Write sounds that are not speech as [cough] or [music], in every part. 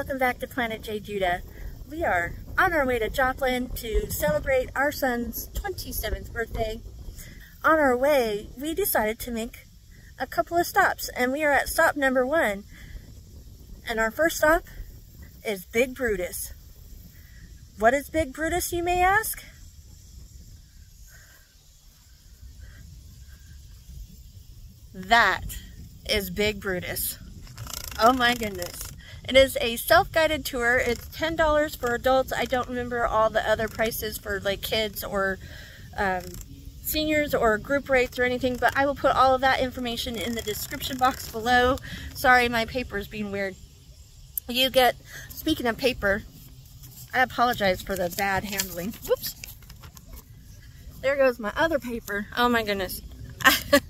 Welcome back to Planet JeJuDa. We are on our way to Joplin to celebrate our son's 27th birthday. On our way, we decided to make a couple of stops and we are at stop number one. And our first stop is Big Brutus. What is Big Brutus, you may ask? That is Big Brutus. Oh my goodness. It is a self-guided tour. It's $10 for adults. I don't remember all the other prices for like kids or um, seniors or group rates or anything, but I will put all of that information in the description box below. Sorry, my paper is being weird. You get, speaking of paper, I apologize for the bad handling. Whoops. There goes my other paper. Oh my goodness. [laughs]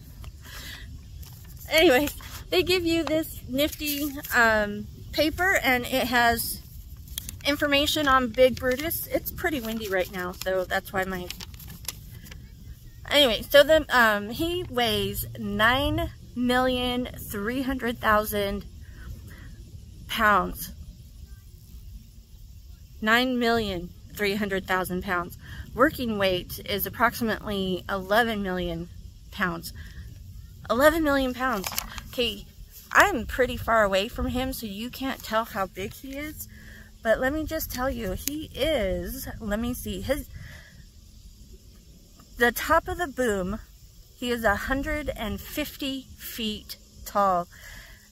anyway, they give you this nifty um, paper and it has information on Big Brutus. It's pretty windy right now, so that's why my... Anyway, so the um, he weighs 9,300,000 pounds. 9,300,000 pounds. Working weight is approximately 11 million pounds. 11 million pounds. Okay, I'm pretty far away from him, so you can't tell how big he is. But let me just tell you, he is, let me see, his, the top of the boom, he is 150 feet tall,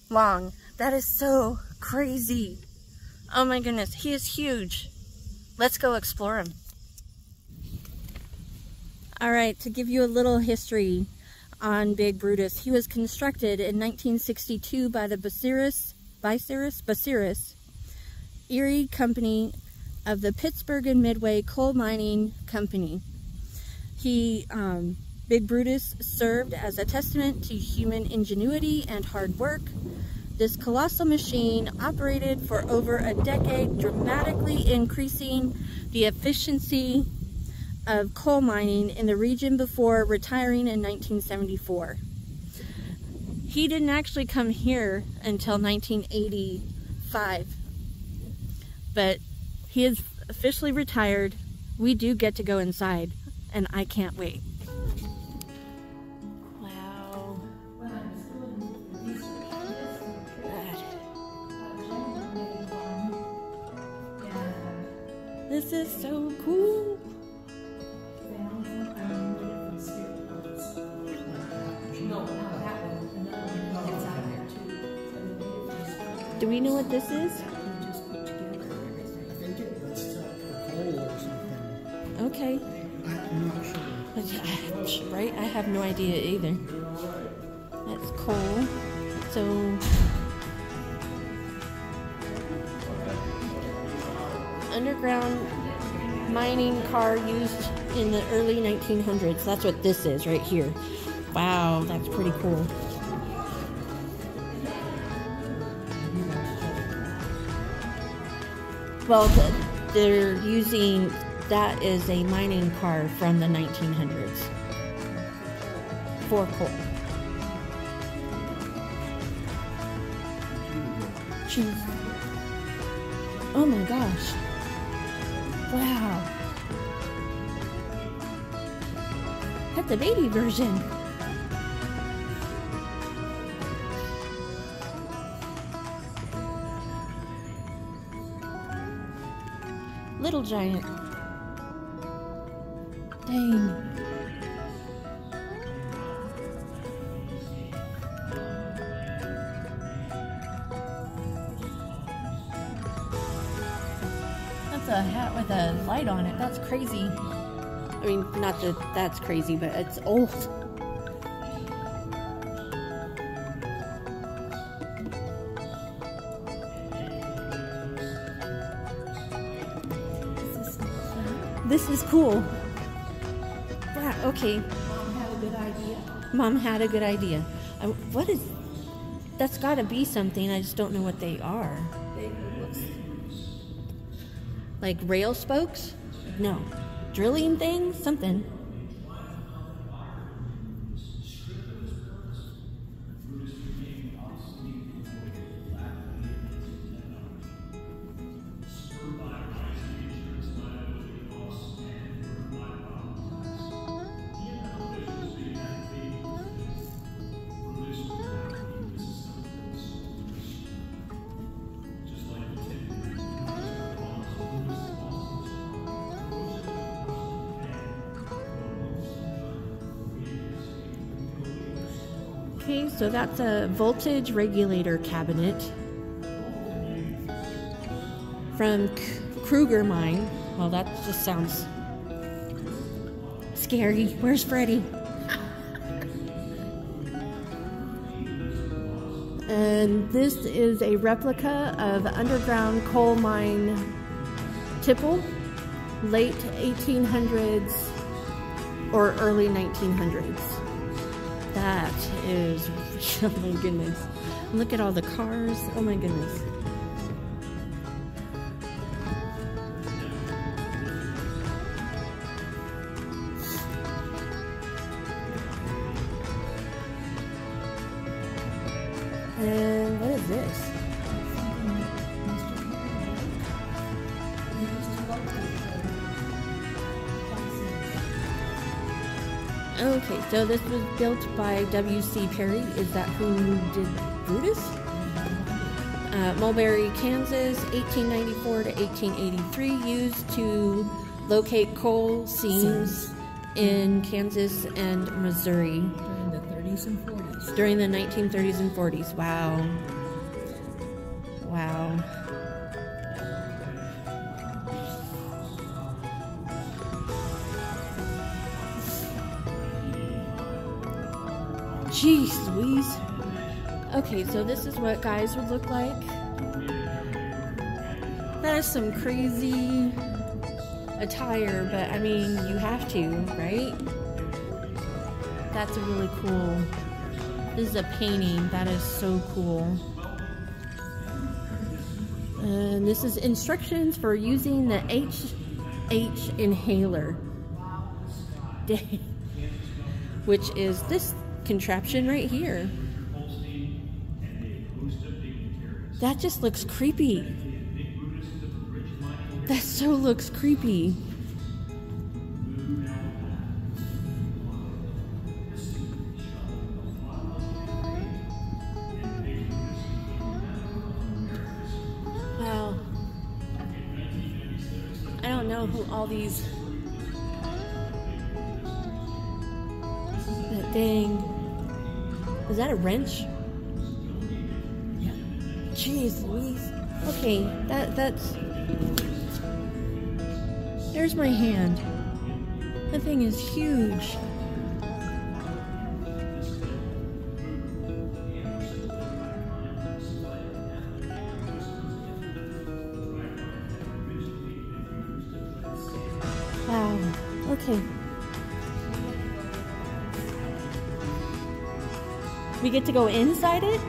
long. That is so crazy. Oh my goodness, he is huge. Let's go explore him. All right, to give you a little history, on Big Brutus. He was constructed in 1962 by the Bucyrus, Bucyrus, Bucyrus Erie Company of the Pittsburgh and Midway Coal Mining Company. He, um, Big Brutus served as a testament to human ingenuity and hard work. This colossal machine operated for over a decade, dramatically increasing the efficiency of coal mining in the region before retiring in 1974. He didn't actually come here until 1985, but he is officially retired. We do get to go inside, and I can't wait. 1800s. That's what this is right here. Wow, that's pretty cool. Well, they're using, that is a mining car from the 1900s for coal. Cheese. Oh my gosh. Wow. The baby version. Little Giant. Dang. Not that that's crazy, but it's old. This is cool. Yeah, okay. Mom had a good idea. Mom had a good idea. I, what is... That's got to be something. I just don't know what they are. Like rail spokes? No. Drilling things? Something. So that's a voltage regulator cabinet from Kruger Mine. Well, that just sounds scary. Where's Freddy? and this is a replica of underground coal mine tipple, late 1800s or early 1900s. That is, [laughs] oh my goodness. Look at all the cars. Oh my goodness. So this was built by W.C. Perry. Is that who did Brutus? Uh, Mulberry, Kansas, 1894 to 1883, used to locate coal seams in Kansas and Missouri During the 30s and 40s. during the 1930s and 40s. Wow. Wow. Okay, so this is what guys would look like. That is some crazy attire, but I mean, you have to, right? That's a really cool. This is a painting. That is so cool. And this is instructions for using the HH inhaler. [laughs] Which is this contraption right here. That just looks creepy. That so looks creepy. Wow. I don't know who all these. That thing. Is that a wrench? Okay, that that's. There's my hand. That thing is huge. Wow. Okay. We get to go inside it?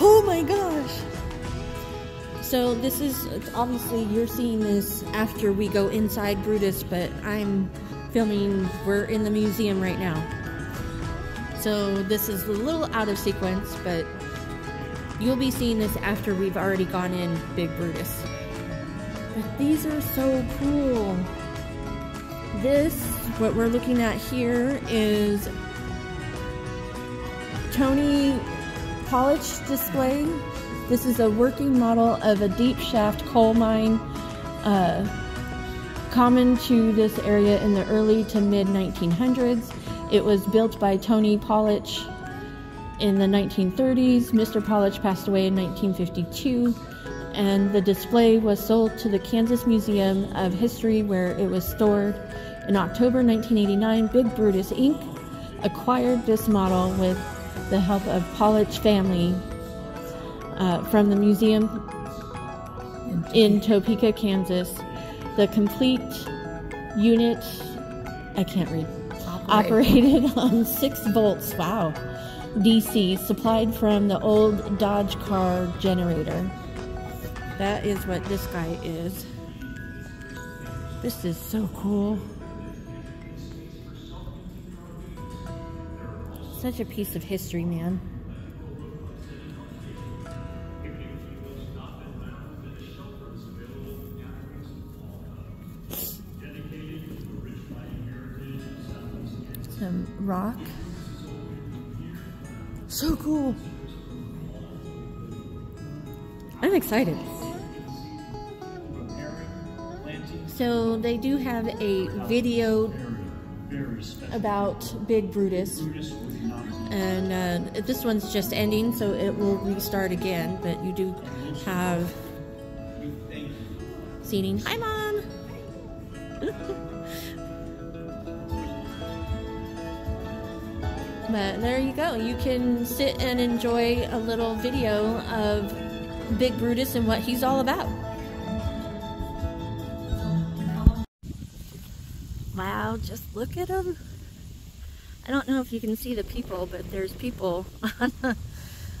Oh my gosh. So this is obviously you're seeing this after we go inside Brutus, but I'm filming we're in the museum right now. So this is a little out of sequence, but you'll be seeing this after we've already gone in Big Brutus. But these are so cool. This, what we're looking at here, is Tony Polish display. This is a working model of a deep shaft coal mine uh, common to this area in the early to mid 1900s. It was built by Tony Polish in the 1930s. Mr. Polish passed away in 1952, and the display was sold to the Kansas Museum of History where it was stored. In October 1989, Big Brutus Inc. acquired this model with the help of Polish family uh, from the museum in Topeka, Kansas. The complete unit, I can't read, operated [laughs] on 6 volts, wow, DC, supplied from the old Dodge car generator. That is what this guy is. This is so cool. Such a piece of history, man. Rock. So cool. I'm excited. So they do have a video about Big Brutus. and uh, this one's just ending, so it will restart again. But you do have seating. Hi, mom. [laughs] but there you go. You can sit and enjoy a little video of Big Brutus and what he's all about. Wow, just look at him. I don't know if you can see the people, but there's people.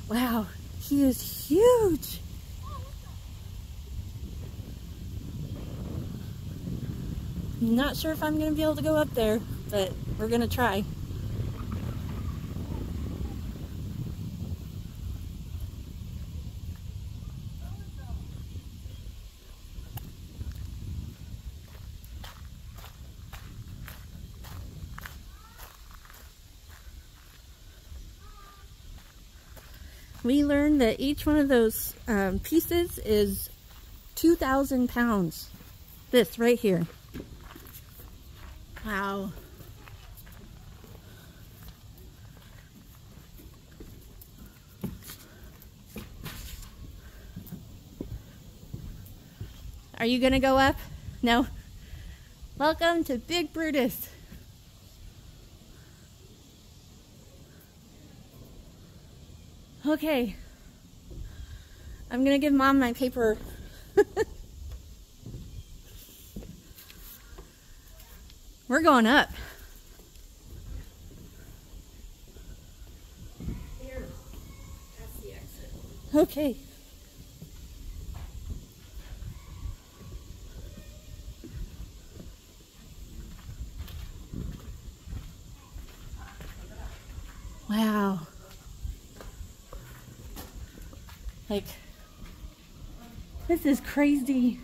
wow, he is huge. Not sure if I'm going to be able to go up there, but we're going to try. we learned that each one of those um, pieces is 2,000 pounds. This right here. Wow. Are you going to go up? No? Welcome to Big Brutus. Okay. I'm gonna give mom my paper. [laughs] We're going up. Here. That's the exit. Okay. Wow. Like, this is crazy.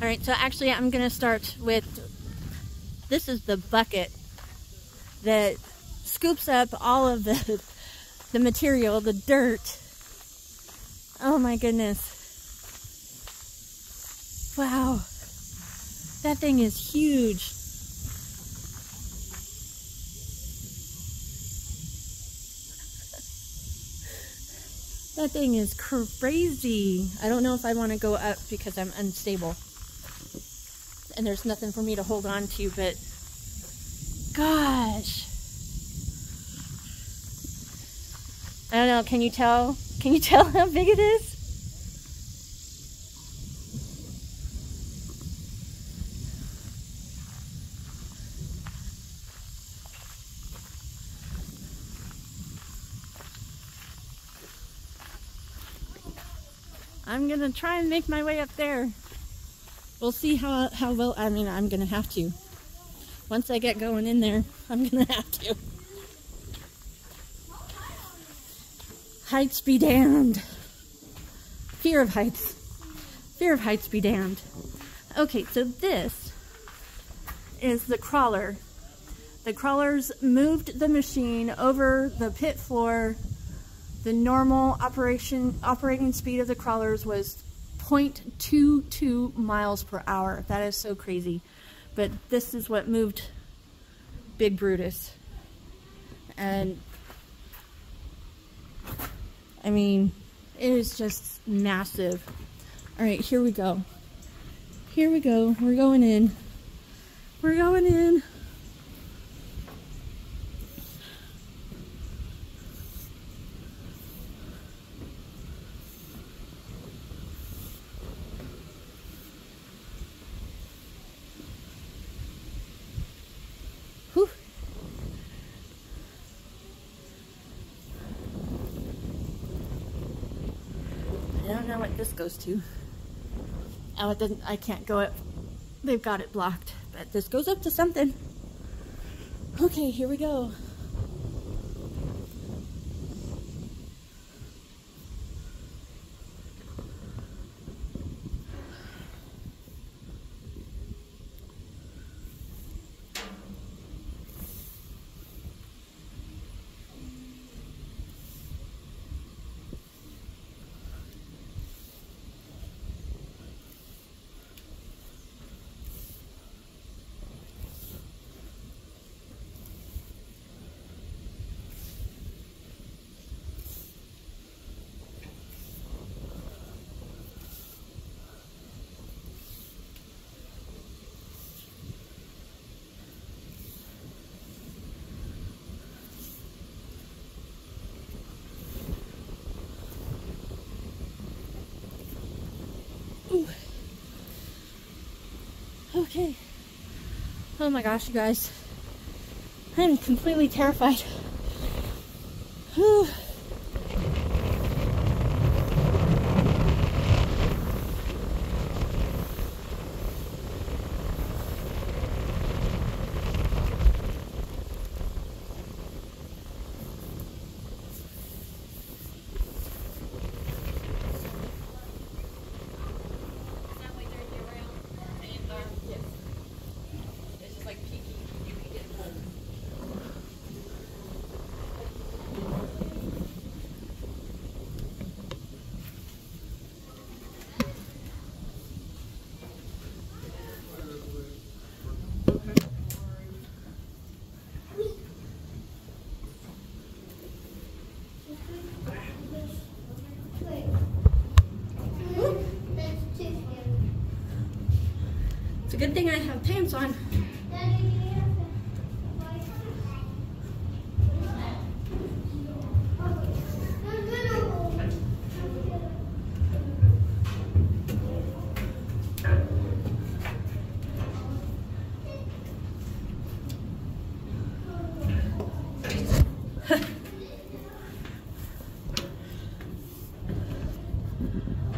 All right, so actually I'm gonna start with, this is the bucket that scoops up all of the, the material, the dirt. Oh my goodness. Wow. That thing is huge. That thing is crazy. I don't know if I want to go up because I'm unstable. And there's nothing for me to hold on to, but gosh. I don't know, can you tell? Can you tell how big it is? I'm gonna try and make my way up there. We'll see how, how well, I mean, I'm gonna have to. Once I get going in there, I'm gonna have to. Heights be damned. Fear of heights. Fear of heights be damned. Okay, so this is the crawler. The crawlers moved the machine over the pit floor. The normal operation operating speed of the crawlers was 0.22 miles per hour. That is so crazy. But this is what moved Big Brutus. And I mean, it is just massive. All right, here we go. Here we go. We're going in. We're going in. Whew. I don't goes to. Oh, it doesn't, I can't go up. They've got it blocked, but this goes up to something. Okay, here we go. Okay. Oh my gosh, you guys. I'm completely terrified. Whew. It's just like peaky. You can get home. It's a good thing I have pants on.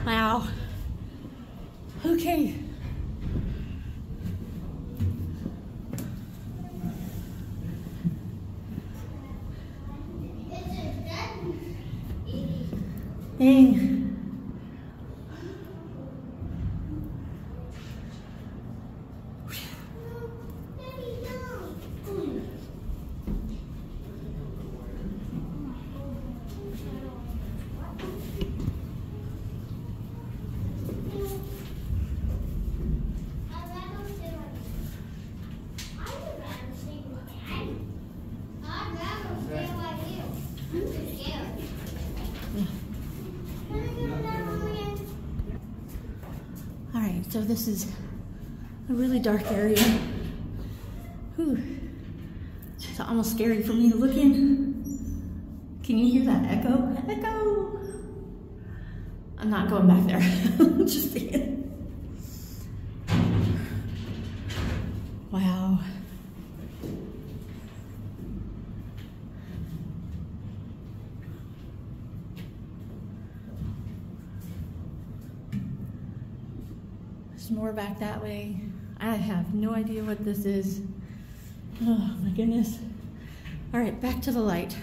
Wow. Okay. Dang. All right, so this is a really dark area. Whew. It's almost scary for me to look in. Can you hear that echo? Echo! I'm not going back there. [laughs] Just saying. Wow. More back that way. I have no idea what this is. Oh my goodness. All right, back to the light.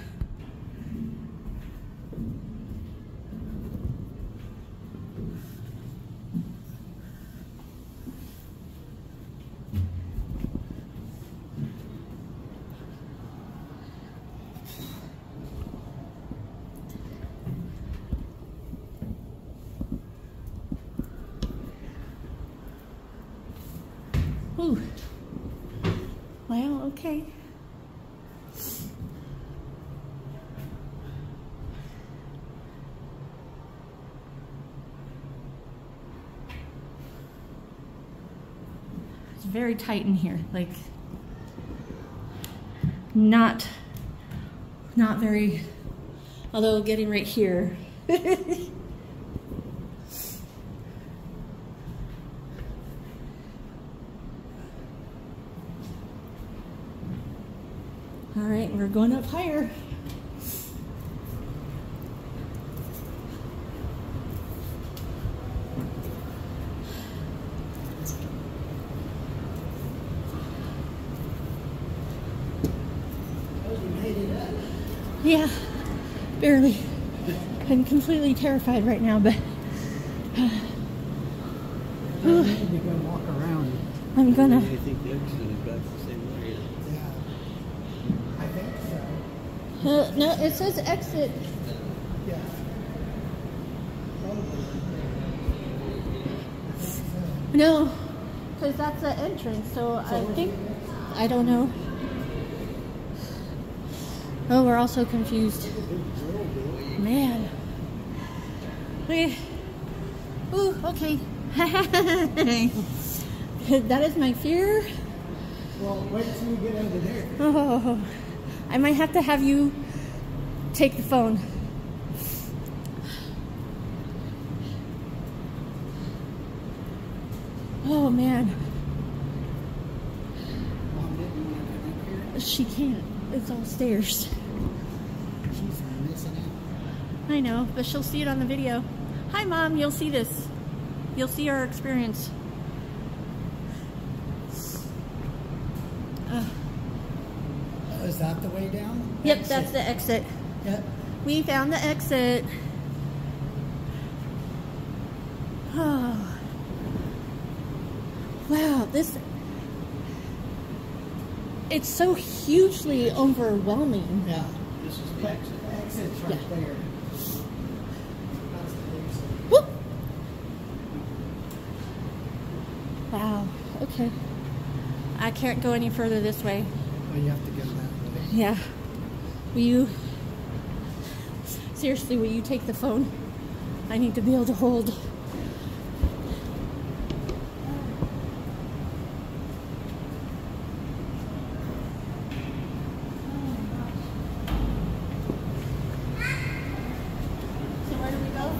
Ooh. Well, okay. It's very tight in here, like not not very although getting right here. [laughs] All right, we're going up higher. Yeah, barely. I'm completely terrified right now, but You're gonna walk around. I'm gonna. I think the exit is back the same way. Yeah. I think so. Uh, no, it says exit. Yeah. Probably. I think so. No, because that's the entrance. So I think I don't know. Oh, we're all so confused. Man. Okay. Ooh, okay. [laughs] that is my fear. Well, wait till we get over there. Oh, I might have to have you take the phone. Oh man. She can't. It's all stairs. She's missing it. I know, but she'll see it on the video. Hi, Mom. You'll see this. You'll see our experience. Uh, Oh, is that the way down? yep, Exit. that's the exit. Yep. We found the exit. Oh. Wow, this. It's so hugely overwhelming. Yeah. This is the exit. exit's right Yeah. there. That's the exit. Whoop! Wow, okay. I can't go any further this way. Oh, you have to go that way. Yeah. Will you. Seriously, will you take the phone? I need to be able to hold. So where do we go?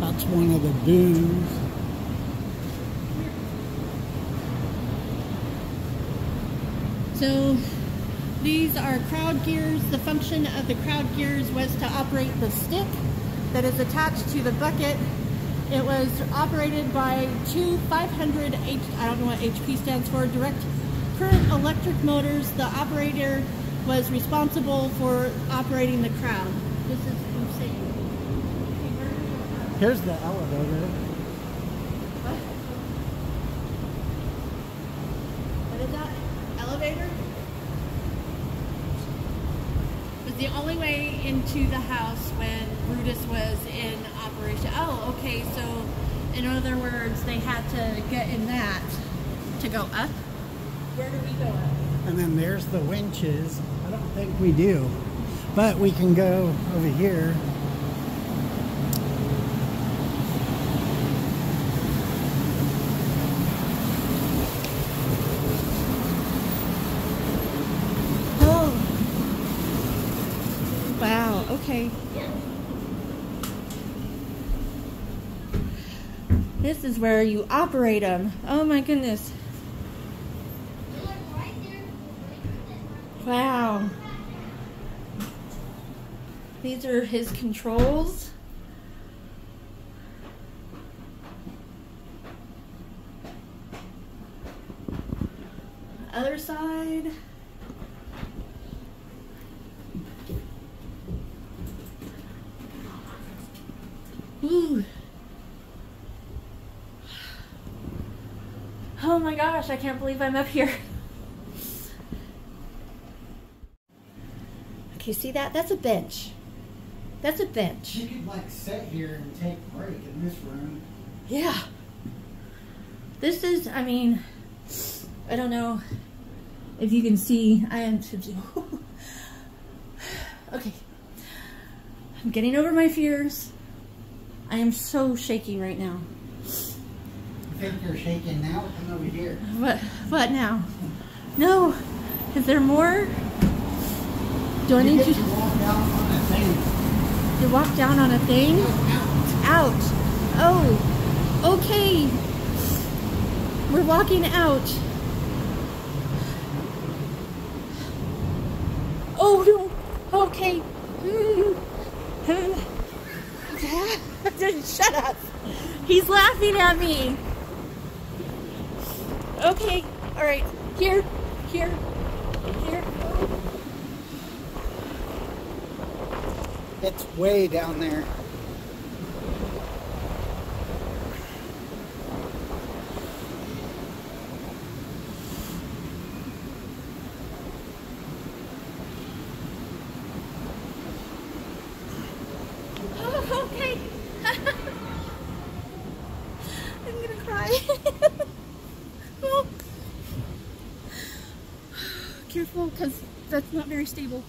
That's one of the dunes. So these are crowd gears. The function of the crowd gears was to operate the stick that is attached to the bucket. It was operated by two 500 H, I don't know what HP stands for, direct current electric motors. The operator was responsible for operating the crowd. This is insane. Okay, where do we go now? Here's the elevator. What? What is that? Elevator? Was the only way into the house when Brutus was in operation. Oh, okay, so in other words, they had to get in that to go up. Where do we go up? And then there's the winches. I don't think we do. But we can go over here. Oh. Wow, okay. This is where you operate them. Oh my goodness. Wow. These are his controls. Other side. Ooh. Oh my gosh, I can't believe I'm up here. Okay, see that? That's a bench. That's a bench. You could like sit here and take a break in this room. Yeah. This is, I mean, I don't know if you can see. I am. [laughs] okay. I'm getting over my fears. I am so shaking right now. Think you're shaking now. Come over here. What? What now? No. Is there more? Do I You need to, to walk down on a thing. to walk down on a thing? Out. Out. Oh. Okay. We're walking out. Oh no. Okay. Hmm. [laughs] Shut up. He's laughing at me. Okay. All right. Here. Here. Here. It's way down there. Oh, okay. I'm gonna cry. oh. Careful, because that's not very stable.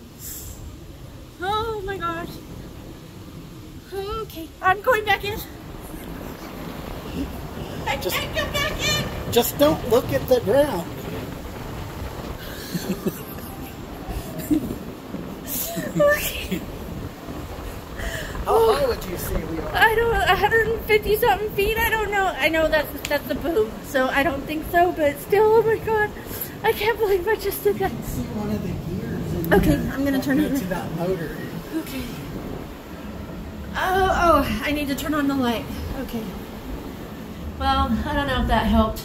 Oh my gosh. Okay, I'm going back in. I Just- can't get back in. Just don't look at the ground. Okay. How high oh. would you say we are? I don't 150 something feet. I don't know. I know that's that's the boom, so I don't think so. But still, oh my god, I can't believe I just did that. Okay. I'm gonna turn it- to that motor. Okay. Oh, oh, I need to turn on the light. Okay. Well, I don't know if that helped.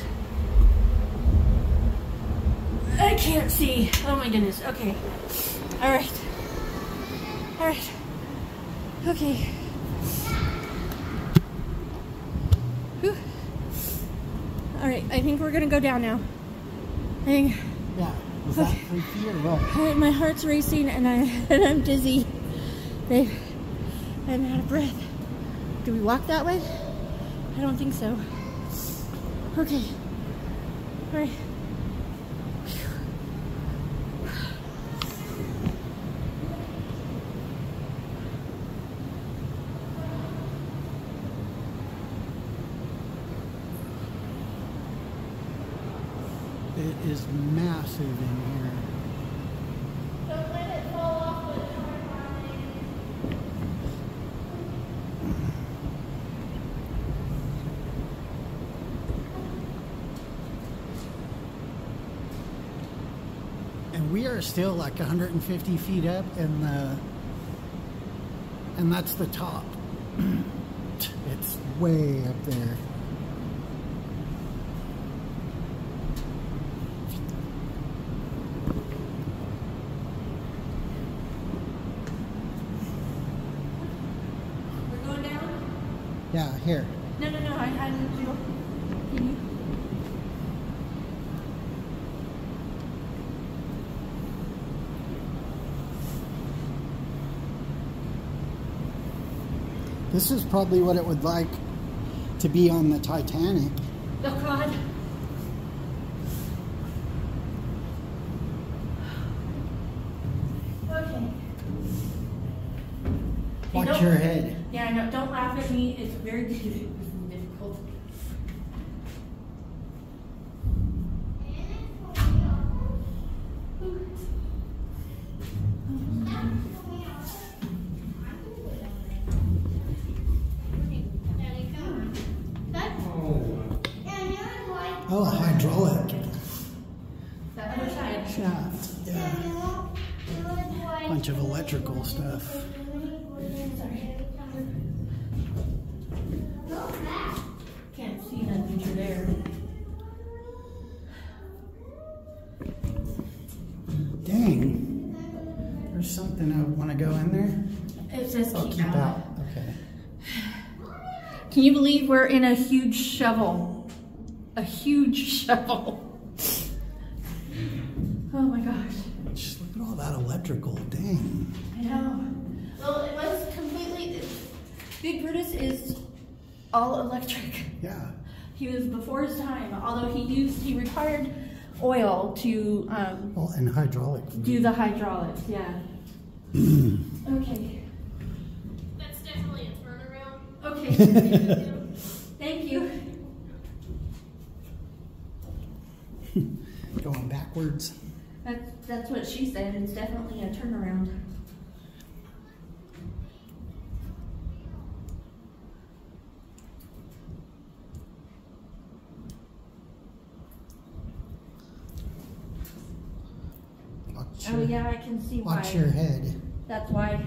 I can't see. Oh my goodness. Okay. All right. All right. Okay. Whew. All right. I think we're gonna go down now. I think. Was that three feet or my heart's racing and I [laughs] and I'm dizzy. Babe, I'm out of breath. Do we walk that way? I don't think so. Okay. All right. It is massive in here. Don't let it fall off the And we are still like 150 feet up, and the and that's the top. [clears throat] it's way up there. We're going down? Yeah, here. No, no, no. I hadn't. You Can you? This is probably what it would like to be on the Titanic. Oh God. Okay. Watch your head. Yeah, I know. Don't laugh at me. It's very [laughs] There's something I want to go in there. It says Oh, keep, keep out. out. Okay. Can you believe we're in a huge shovel? A huge [laughs] shovel. Oh my gosh. Just look at all that electrical. Dang. I know. Well, it was completely. Big Brutus is all electric. Yeah. He was before his time, although he used, he required oil to um, Well, and hydraulic. do the hydraulics, yeah. Okay. That's definitely a turnaround. Okay. [laughs] Thank you. Going backwards. That's, that's what she said. It's definitely a turnaround. Watch Oh your, yeah, I can see why. watch your head. That's why.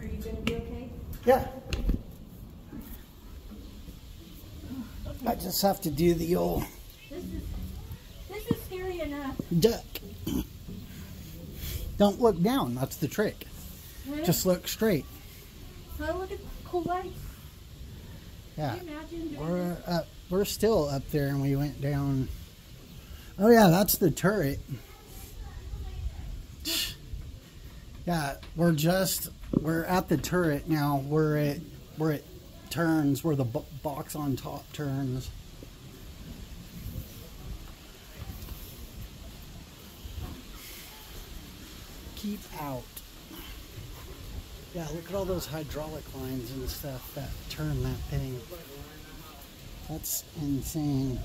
Are you gonna be okay? Yeah. I just have to do the old This is this is scary enough. duck. Don't look down. That's the trick. Just look straight. oh, look at the cool lights. Yeah. Can you imagine We're up, we're still up there, and we went down. Oh yeah, that's the turret. [laughs] Yeah, we're just we're at the turret now. Where it where it turns, where the bo- box on top turns. Keep out. Yeah, look at all those hydraulic lines and stuff that turn that thing. That's insane.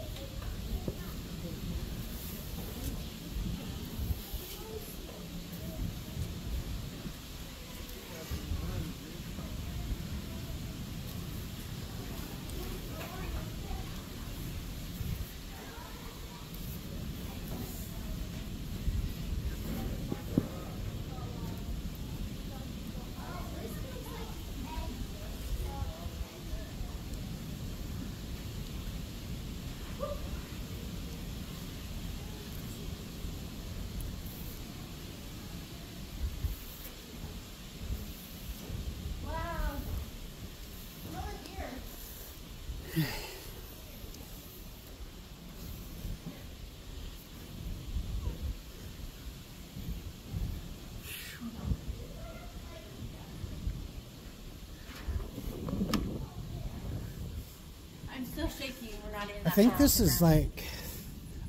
I think this is like,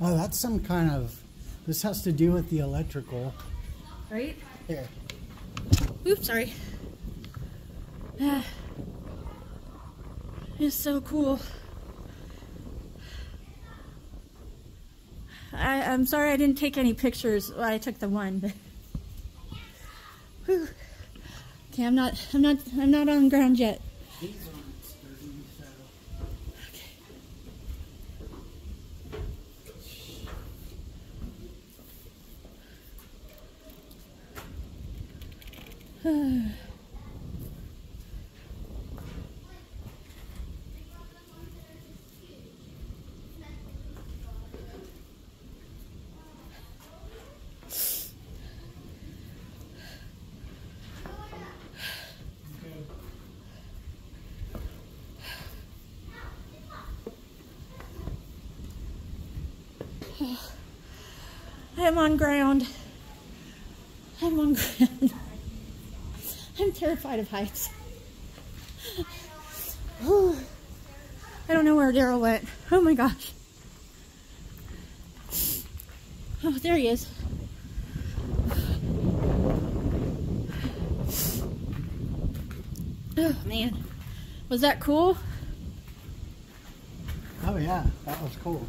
oh, that's some kind of, this has to do with the electrical. right. Here. Oops, sorry. [sighs] It's so cool. I, I'm sorry I didn't take any pictures. Well, I took the one, but. [laughs] Whew. Okay, I'm not. I'm not. I'm not on ground yet. I'm on ground. I'm on ground. I'm terrified of heights. I don't know where Darrel went. Oh my gosh. Oh, there he is. Oh man. Was that cool? Oh yeah, that was cool.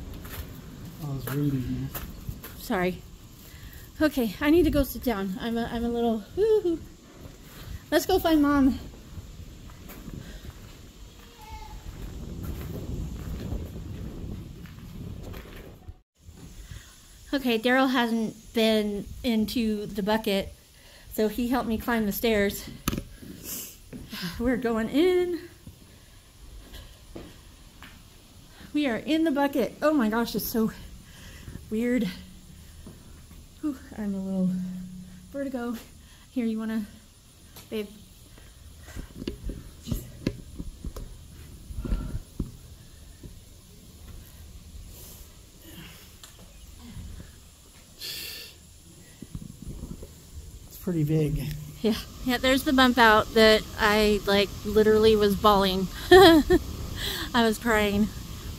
I was reading. Sorry. Okay, I need to go sit down. I'm a, I'm a little. Let's go find mom. Okay, Darrel hasn't been into the bucket, so he helped me climb the stairs. [sighs] We're going in. We are in the bucket. Oh my gosh, it's so weird. I'm a little vertigo. Here, you wanna, babe? It's pretty big. Yeah, yeah. There's the bump out that I like literally was bawling. [laughs] I was crying,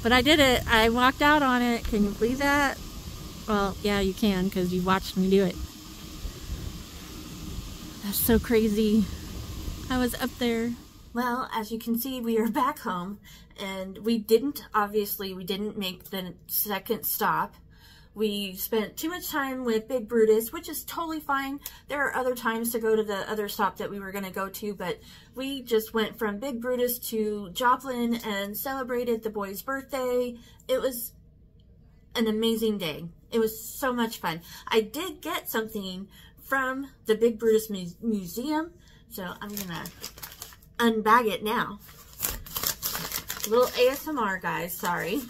but I did it. I walked out on it. Can you believe that? Well, yeah, you can because you watched me do it. That's so crazy. I was up there. Well, as you can see, we are back home, and we didn't, obviously, we didn't make the second stop. We spent too much time with Big Brutus, which is totally fine. There are other times to go to the other stop that we were going to go to, but we just went from Big Brutus to Joplin and celebrated the boy's birthday. It was an amazing day. It was so much fun. I did get something from the Big Brutus Mu- Museum, so I'm going to unbag it now. Little ASMR, guys. Sorry.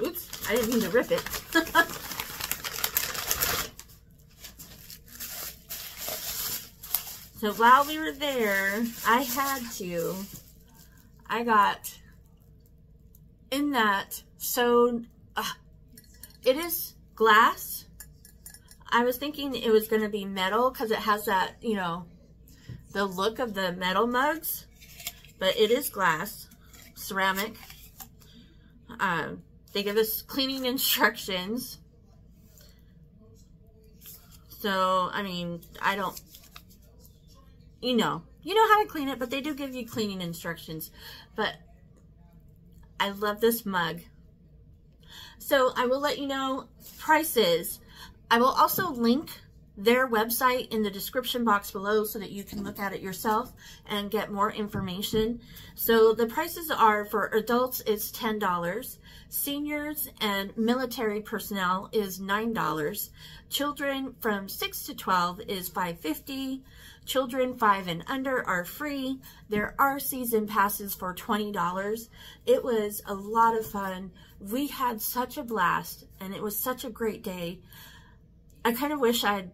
Oops, I didn't mean to rip it. [laughs] so while we were there, I had to, I got in that, so uh, it is glass. I was thinking it was going to be metal because it has that, you know, the look of the metal mugs, but it is glass, ceramic. Um, they give us cleaning instructions. So, I mean, I don't, you know, you know how to clean it, but they do give you cleaning instructions. But I love this mug. So I will let you know prices. I will also link their website in the description box below so that you can look at it yourself and get more information. So the prices are for adults it's $10, seniors and military personnel is $9, children from 6 to 12 is $5.50, children 5 and under are free. There are season passes for $20. It was a lot of fun. We had such a blast and it was such a great day. I kind of wish I'd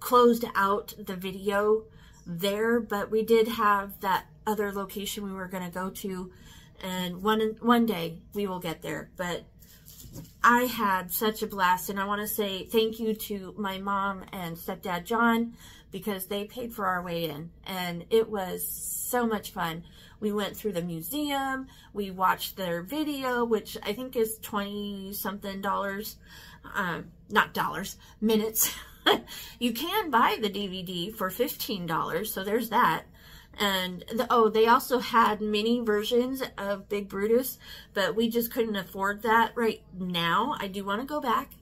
closed out the video there, but we did have that other location we were going to go to, and one one day we will get there. But I had such a blast, and I want to say thank you to my mom and stepdad Jon because they paid for our way in, and it was so much fun. We went through the museum, we watched their video, which I think is 20 something dollars, um, not dollars, minutes. [laughs] you can buy the DVD for $15, so there's that. And the, oh, they also had mini versions of Big Brutus, but we just couldn't afford that right now. I do want to go back.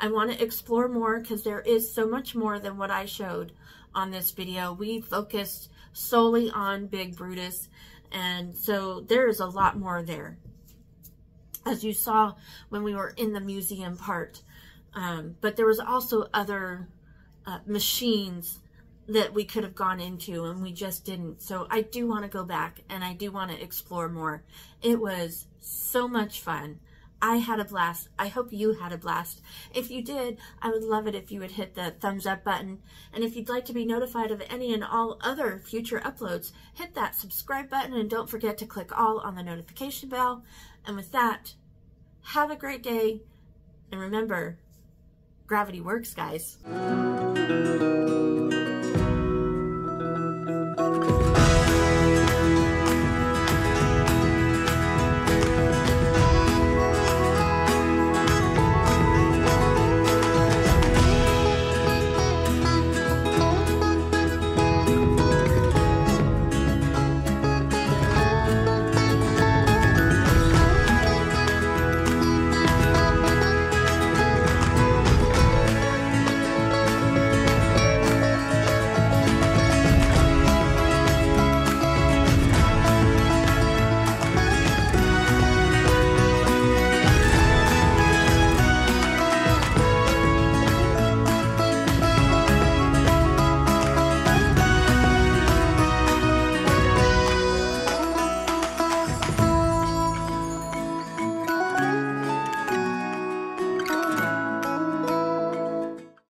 I want to explore more because there is so much more than what I showed on this video. We focused solely on Big Brutus, and so there is a lot more there. As you saw when we were in the museum part, um, but there was also other uh, machines that we could have gone into and we just didn't. So I do want to go back and I do want to explore more. It was so much fun. I had a blast. I hope you had a blast. If you did, I would love it if you would hit the thumbs up button. And if you'd like to be notified of any and all other future uploads, hit that subscribe button and don't forget to click all on the notification bell. And with that, have a great day. And remember, Gravity works, guys.